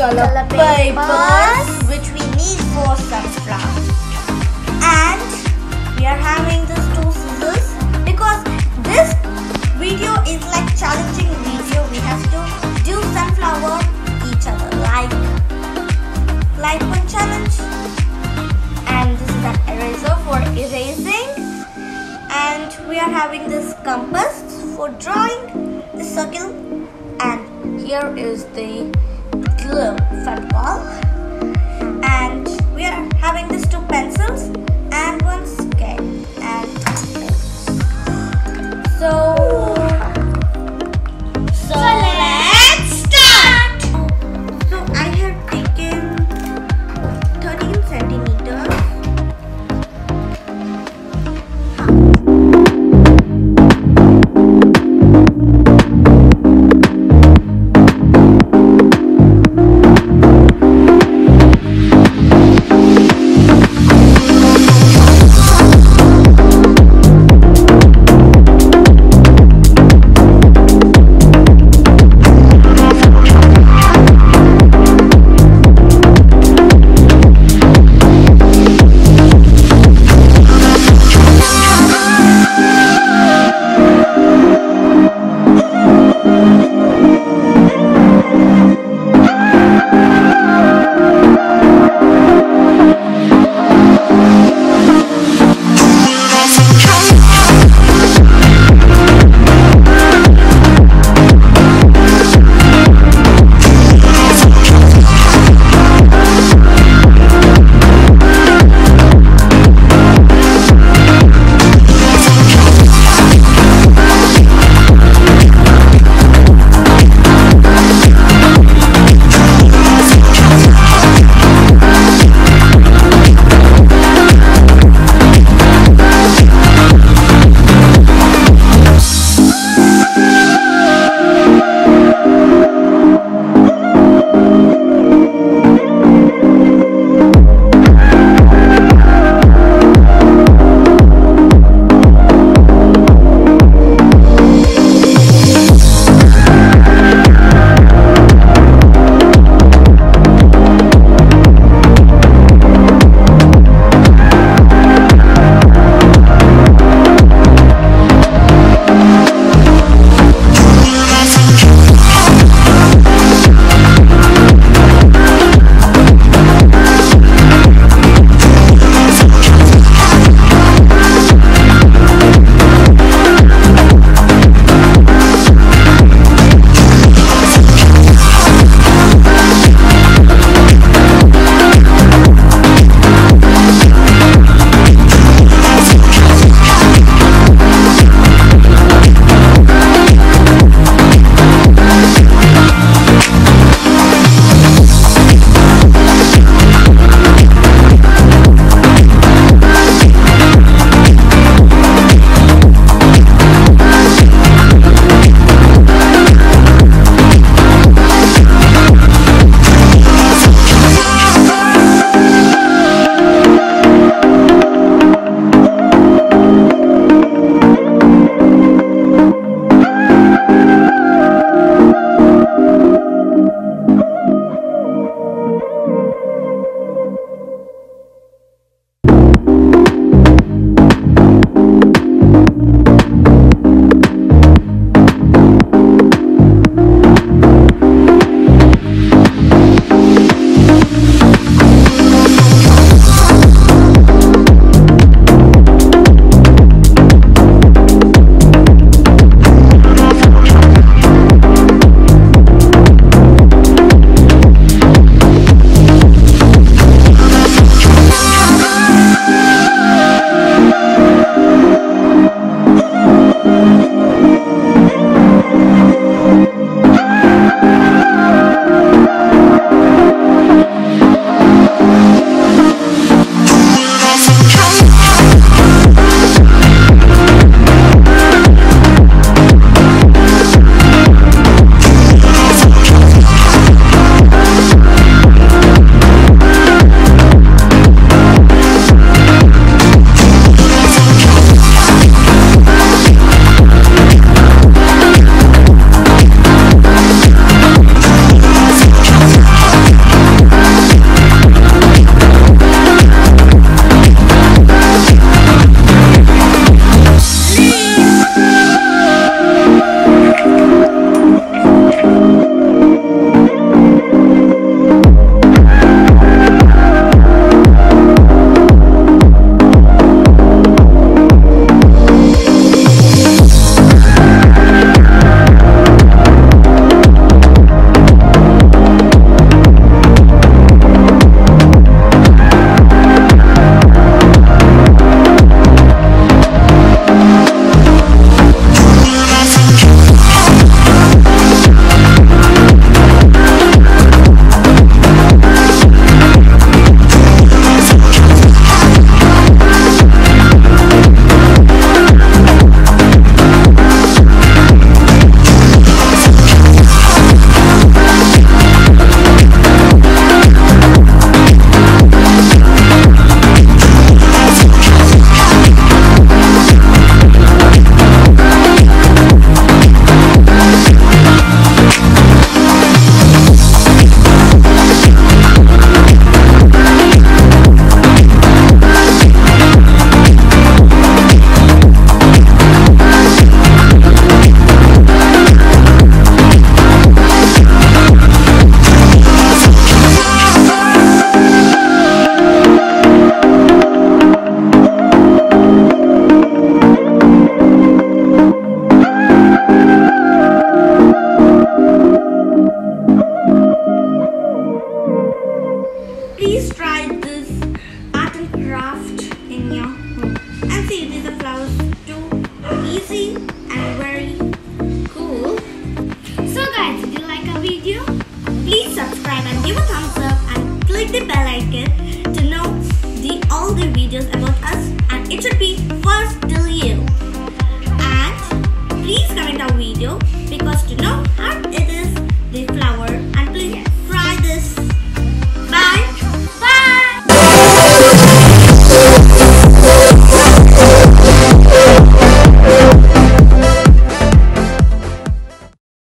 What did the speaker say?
papers which we need for sunflower. And we are having this two scissors because this video is like challenging video. We have to do sunflower each other like like one challenge. And this is an eraser for erasing. And we are having this compass for drawing the circle. And here is the fun very cool. So guys, did you like our video? Please subscribe and give a thumbs up and click the bell icon to know the all the videos about us and it should be first till you. And please comment our video because to know how it is the flower